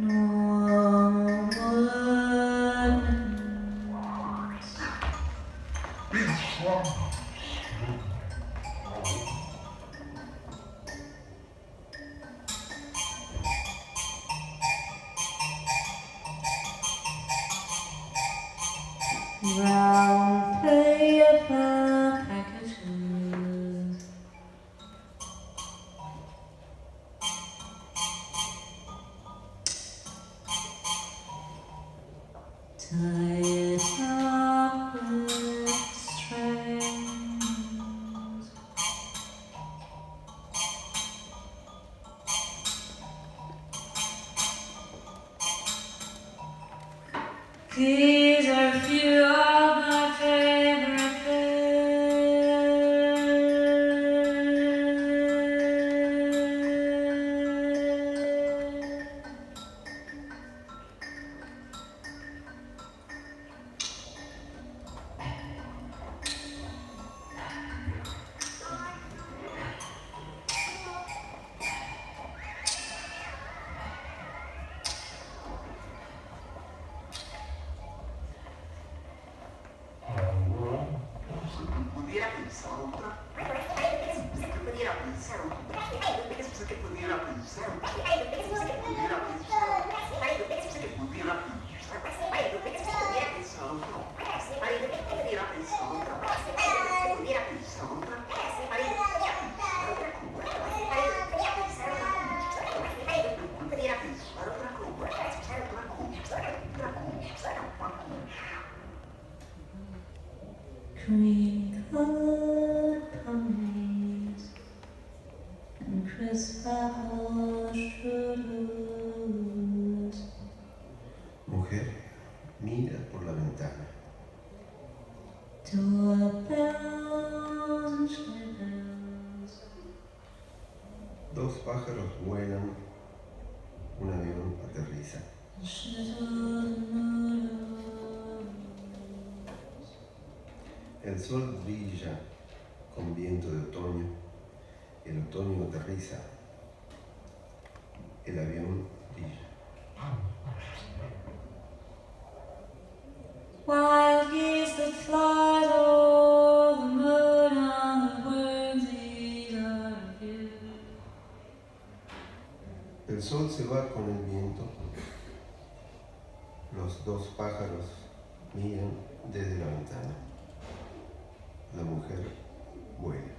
No. atenção para. Você tem que poder atenção. Você tem que poder atenção. con el viento. Los dos pájaros miran desde la ventana. La mujer vuela.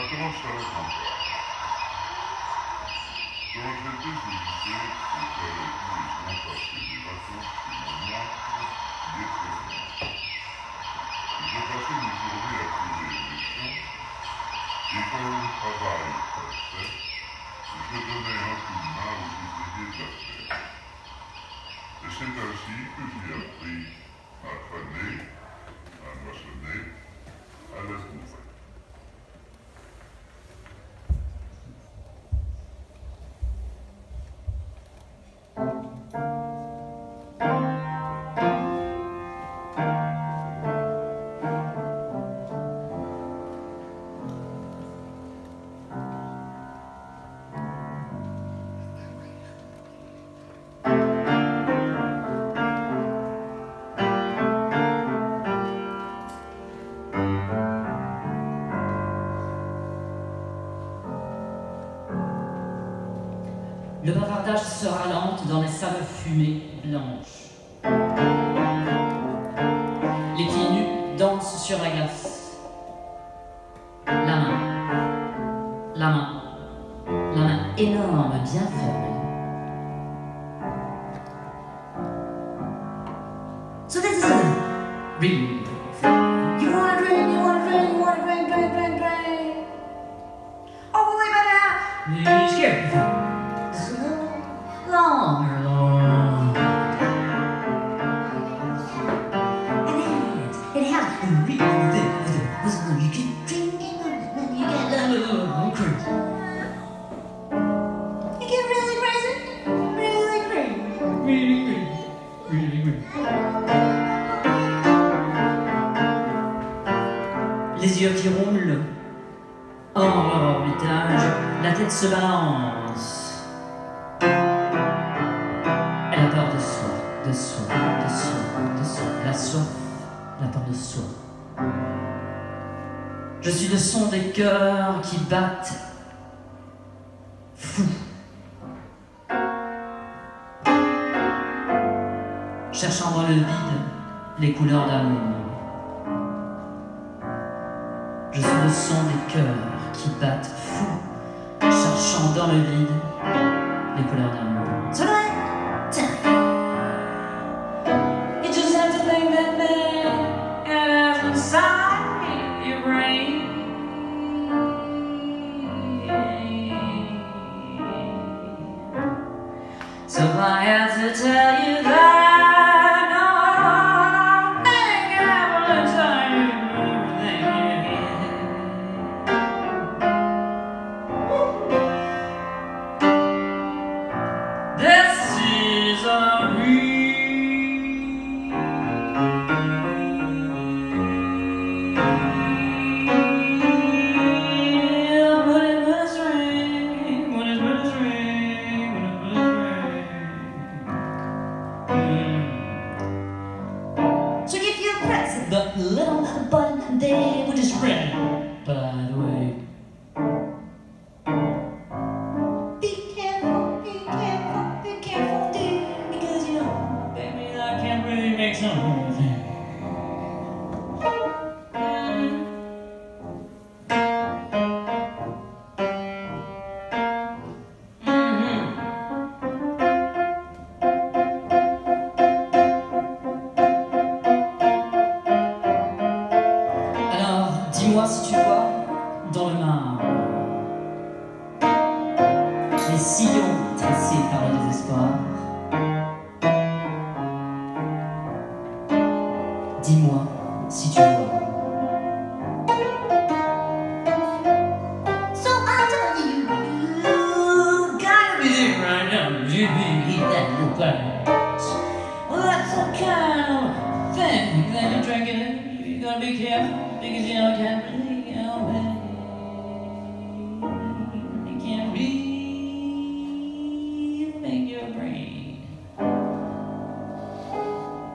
Mas eu não sei, então. estas qui roulent. en orbitage, la tête se balance. Elle a peur de soi, de soi, de soif, de soi. La soif, la peur de soi. Je suis le son des cœurs qui battent fou. Cherchant dans le vide les couleurs d'amour.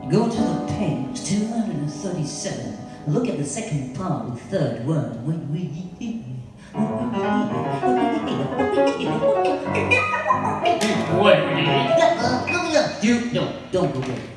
Go to the page 237. Look at the second part, the third word. When we Wait. Uh-uh, you no, don't go away.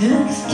Yes.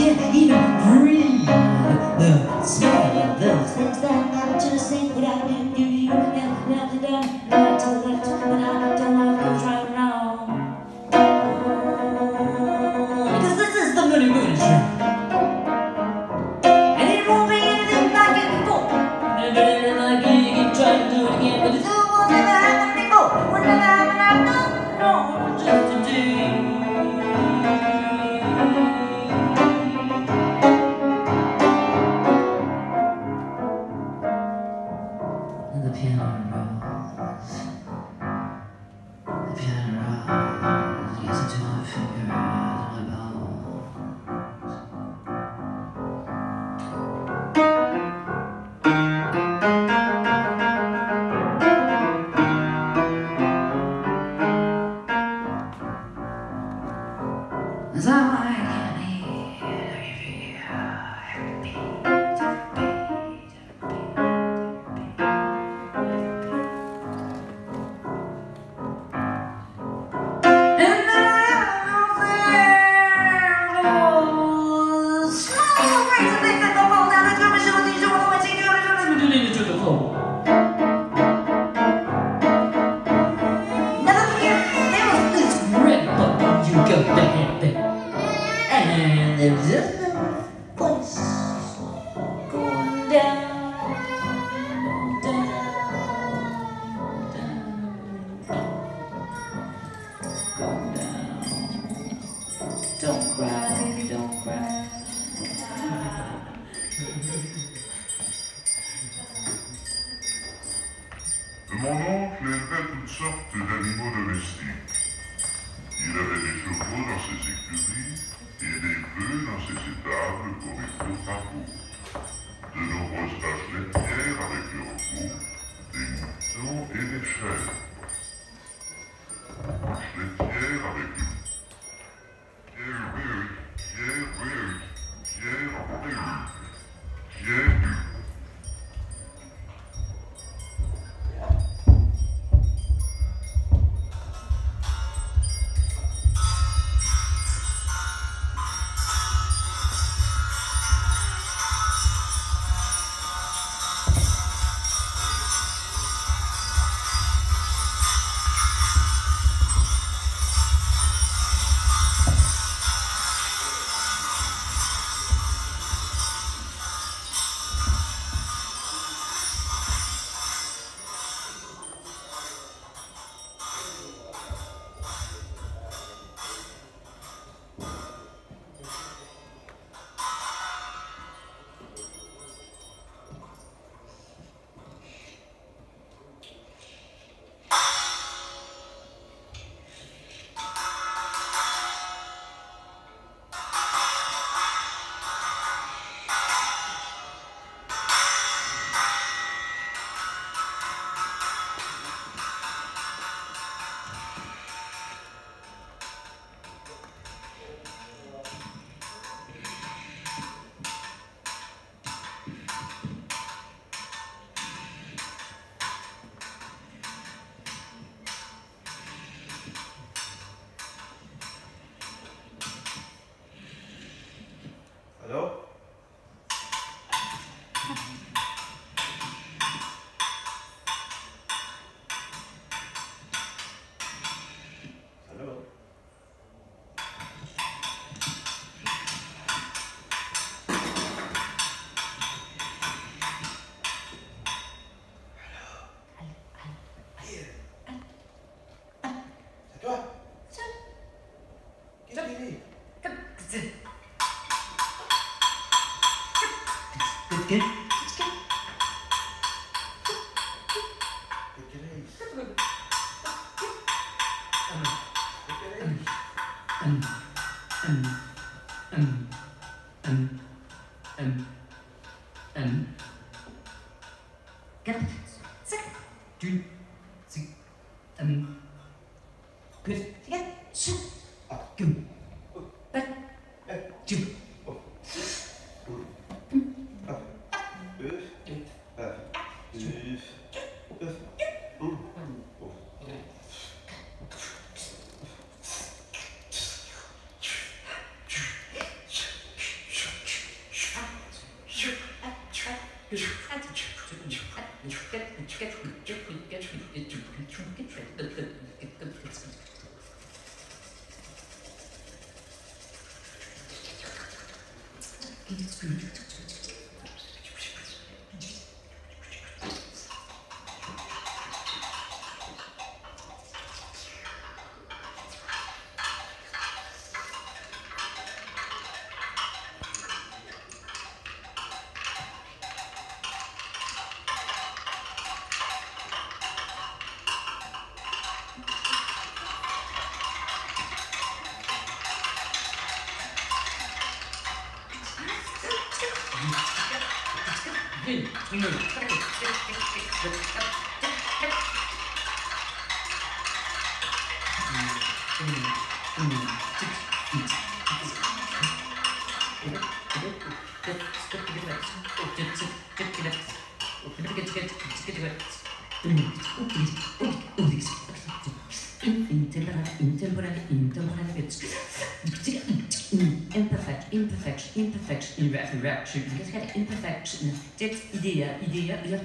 Interaction. Let's get imperfection. Dit idea, idea, ja,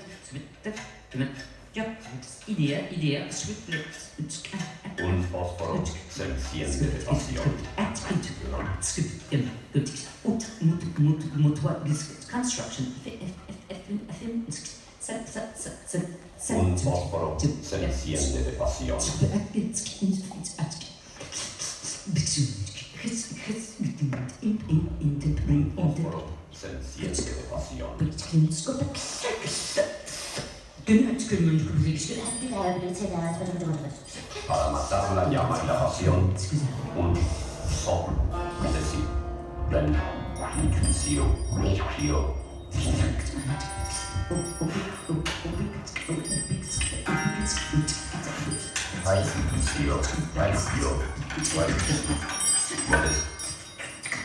ja, idea, idea, Un Para matar la llama y la pasión, un soplo, es decir, plan, intuición, yo, hay intuición, hay yo,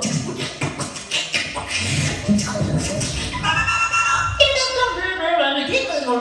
Thank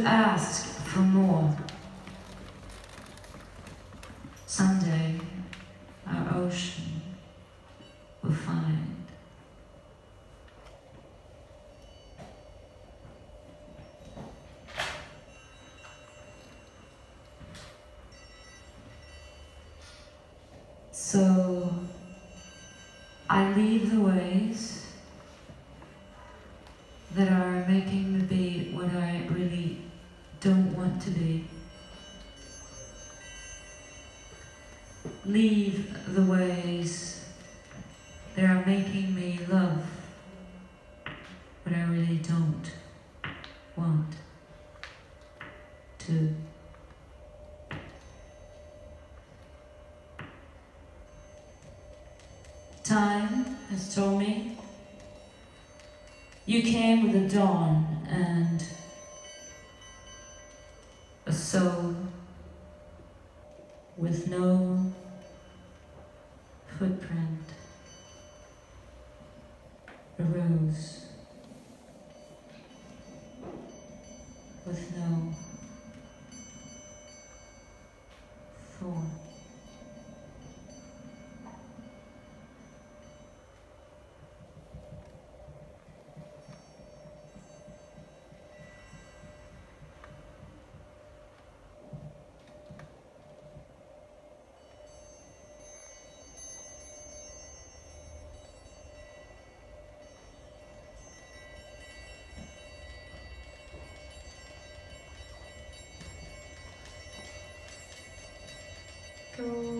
uh, ways that are making me love what I really don't want to. Time has told me you came with the dawn to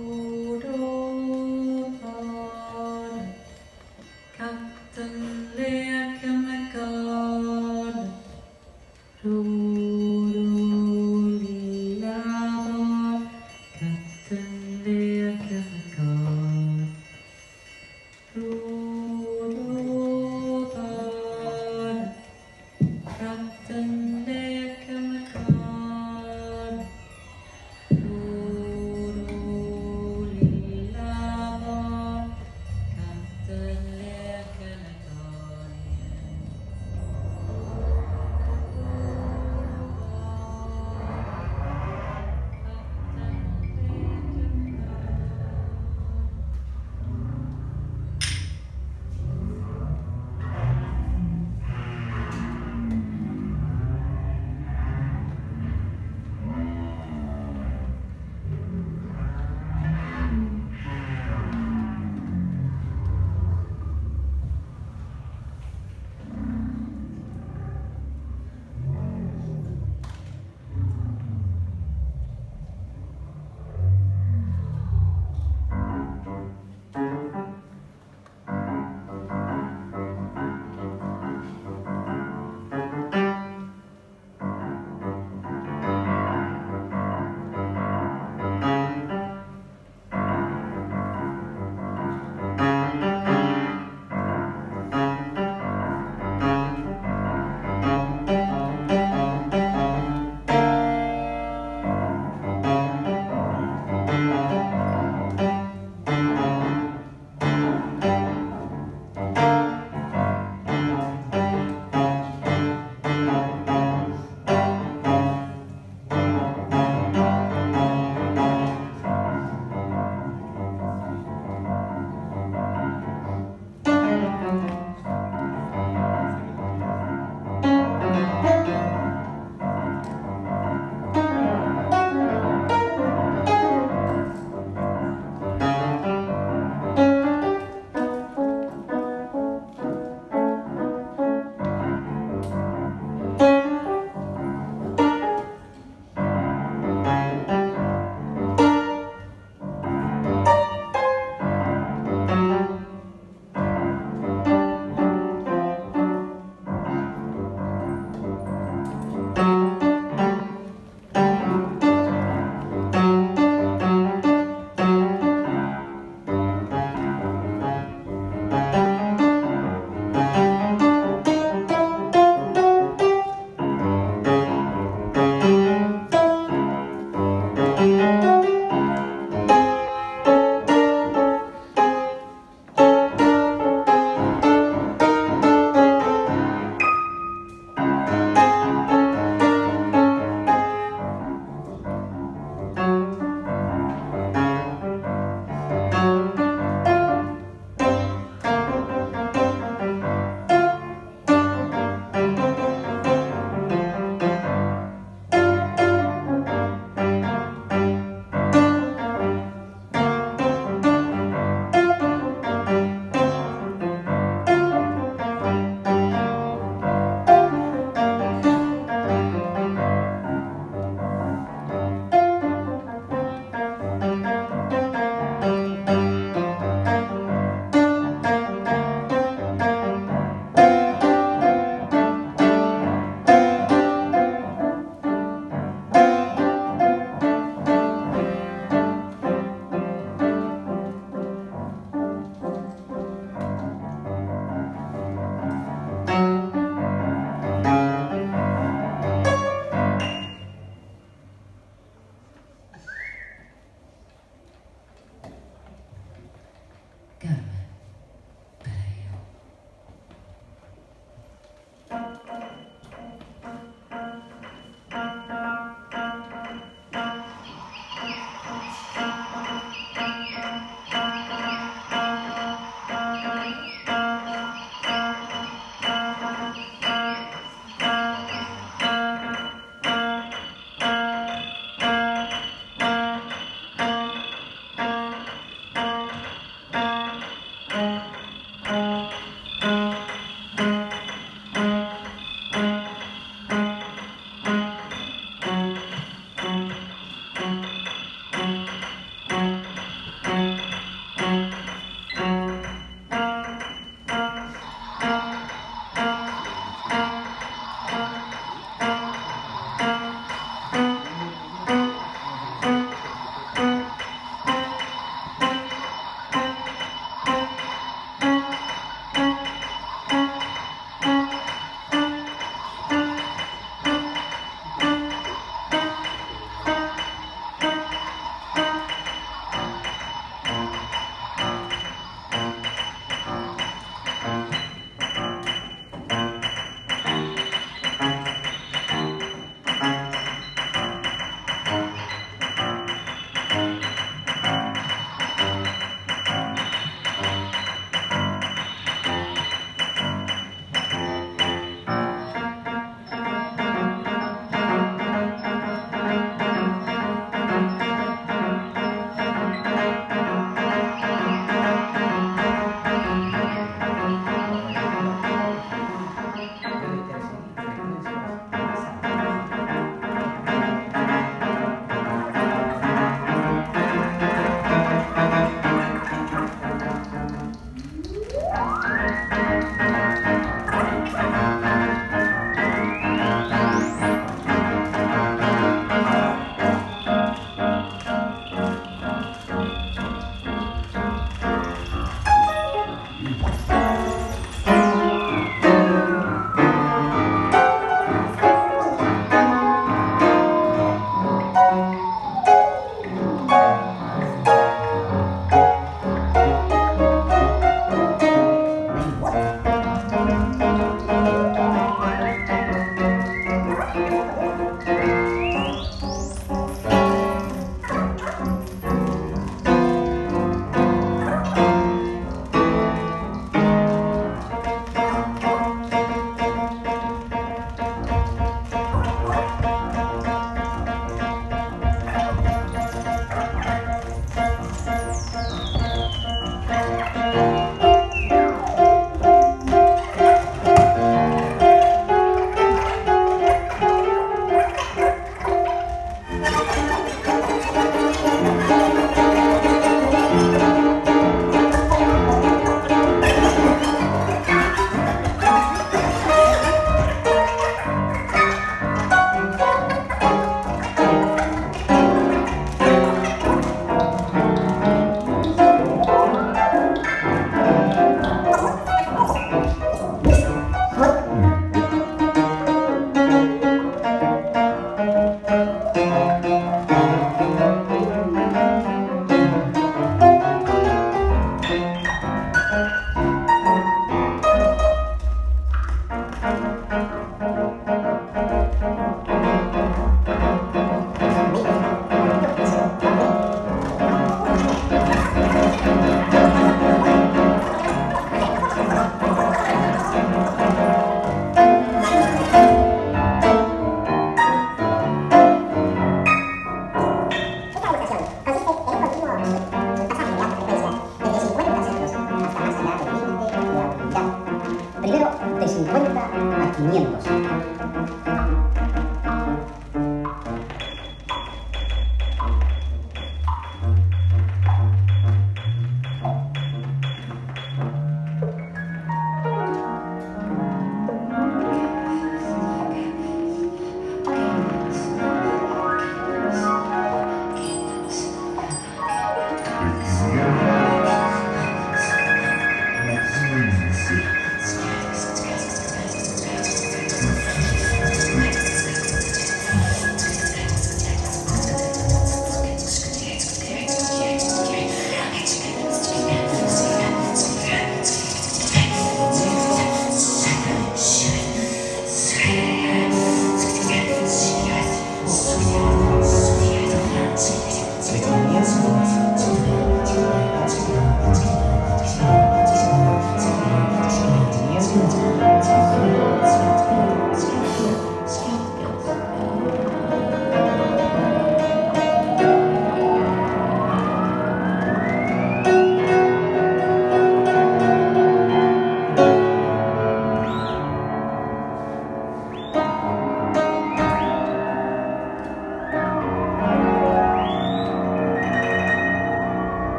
a 500.